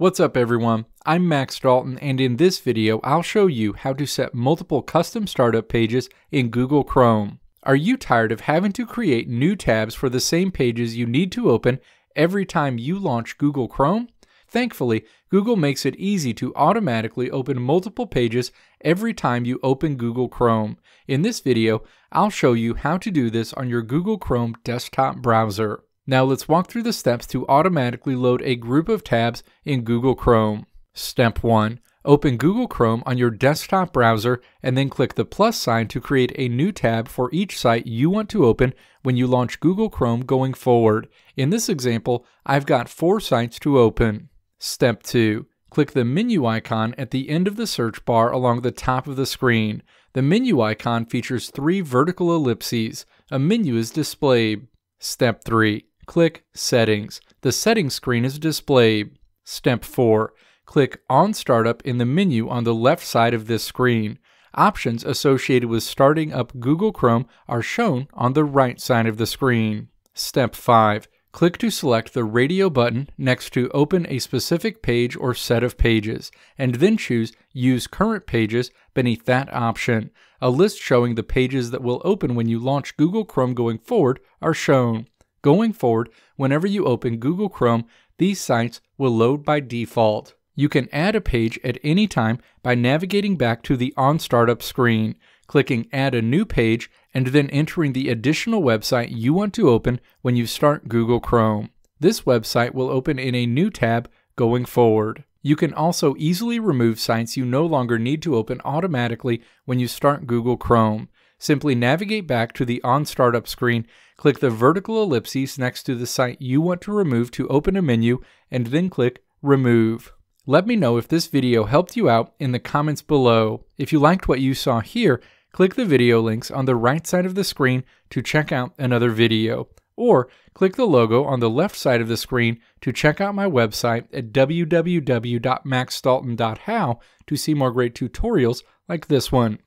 What's up everyone? I'm Max Dalton and in this video I'll show you how to set multiple custom startup pages in Google Chrome. Are you tired of having to create new tabs for the same pages you need to open every time you launch Google Chrome? Thankfully, Google makes it easy to automatically open multiple pages every time you open Google Chrome. In this video, I'll show you how to do this on your Google Chrome desktop browser. Now let's walk through the steps to automatically load a group of tabs in Google Chrome. Step 1. Open Google Chrome on your desktop browser and then click the plus sign to create a new tab for each site you want to open when you launch Google Chrome going forward. In this example, I've got four sites to open. Step 2. Click the menu icon at the end of the search bar along the top of the screen. The menu icon features three vertical ellipses. A menu is displayed. Step 3. Click Settings. The settings screen is displayed. Step 4. Click On Startup in the menu on the left side of this screen. Options associated with starting up Google Chrome are shown on the right side of the screen. Step 5. Click to select the radio button next to open a specific page or set of pages, and then choose Use Current Pages beneath that option. A list showing the pages that will open when you launch Google Chrome going forward are shown. Going forward, whenever you open Google Chrome, these sites will load by default. You can add a page at any time by navigating back to the On Startup screen, clicking Add a New Page, and then entering the additional website you want to open when you start Google Chrome. This website will open in a new tab going forward. You can also easily remove sites you no longer need to open automatically when you start Google Chrome. Simply navigate back to the On Startup screen, click the vertical ellipses next to the site you want to remove to open a menu, and then click Remove. Let me know if this video helped you out in the comments below. If you liked what you saw here, click the video links on the right side of the screen to check out another video. Or click the logo on the left side of the screen to check out my website at www.maxdalton.how to see more great tutorials like this one.